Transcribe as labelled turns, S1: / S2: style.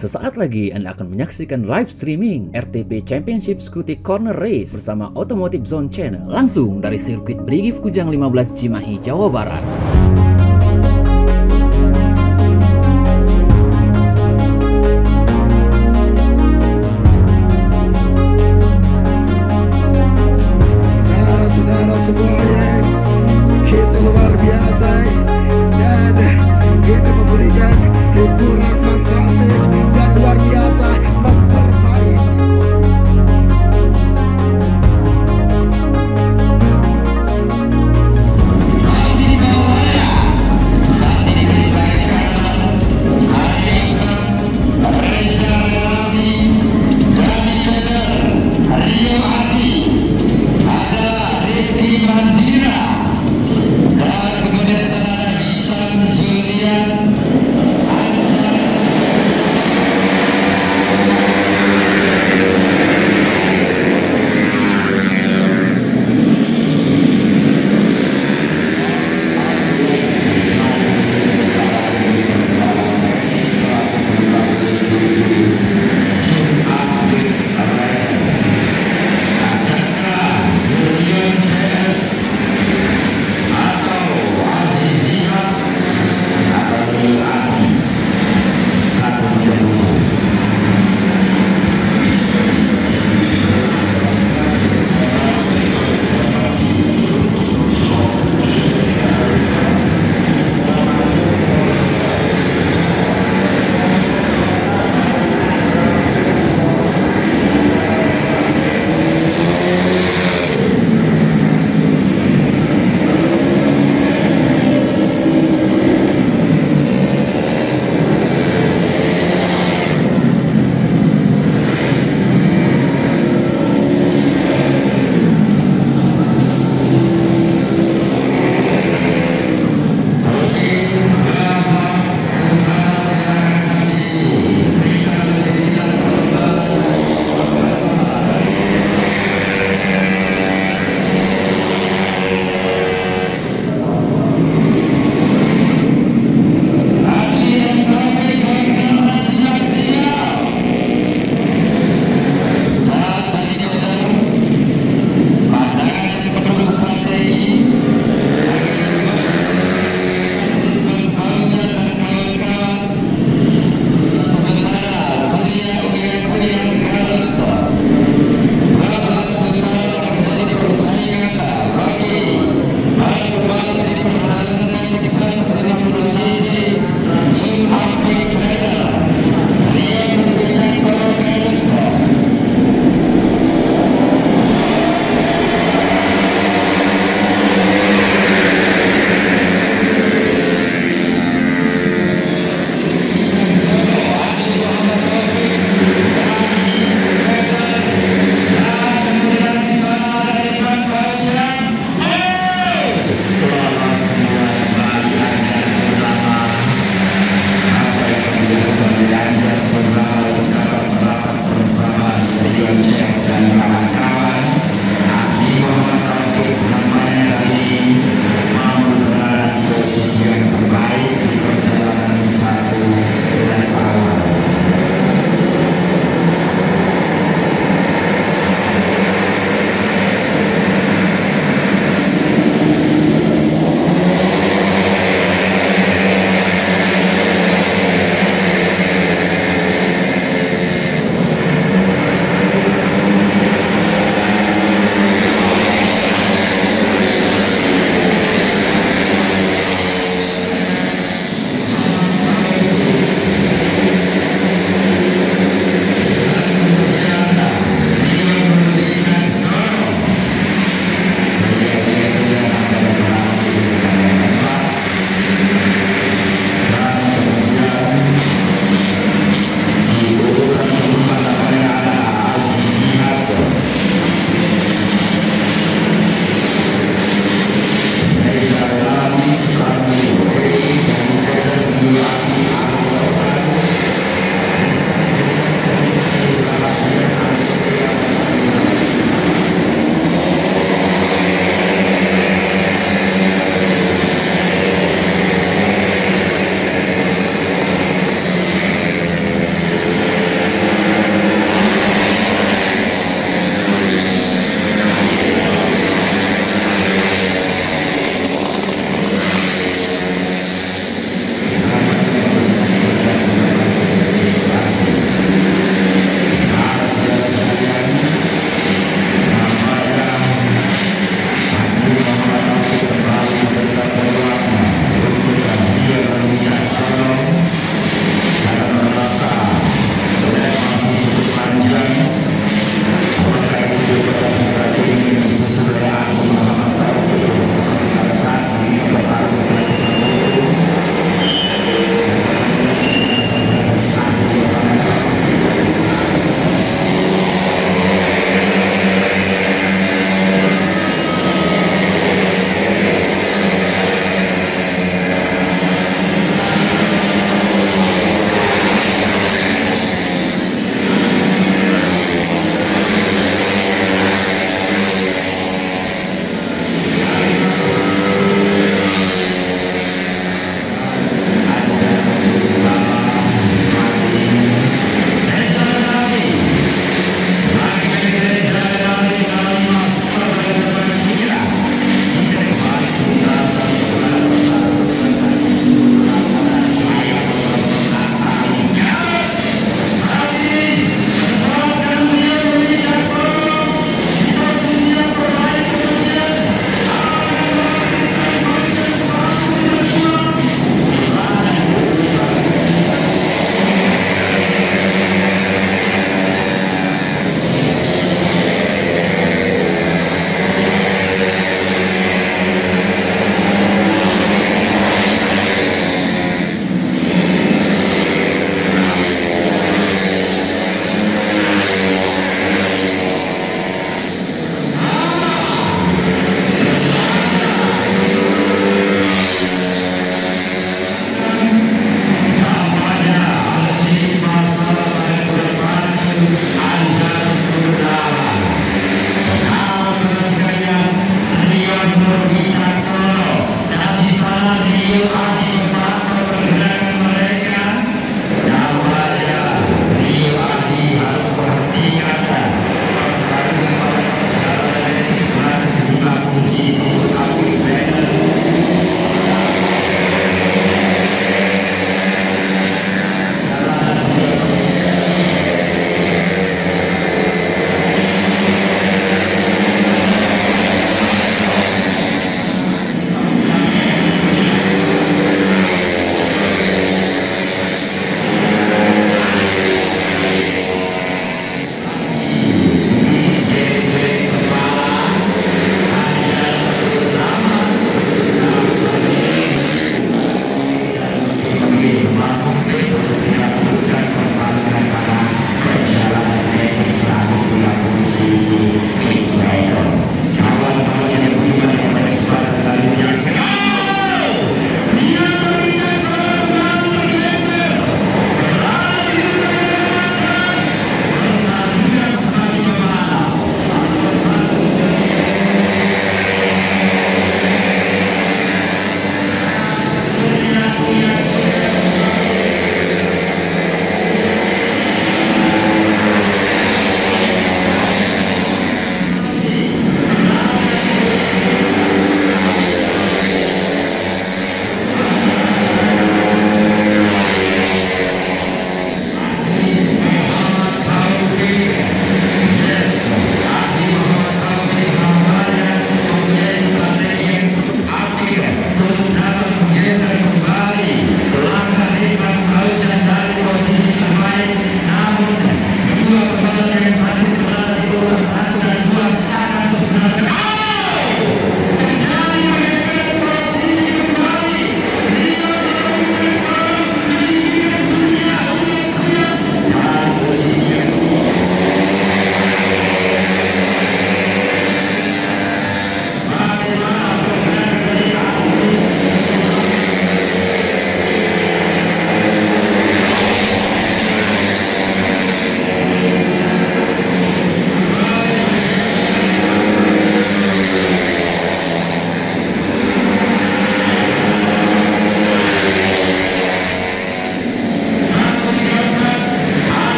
S1: Sesaat lagi Anda akan menyaksikan live streaming RTP Championship Scooty Corner Race bersama Automotive Zone Channel langsung dari sirkuit Brigif Kujang 15 Cimahi, Jawa Barat.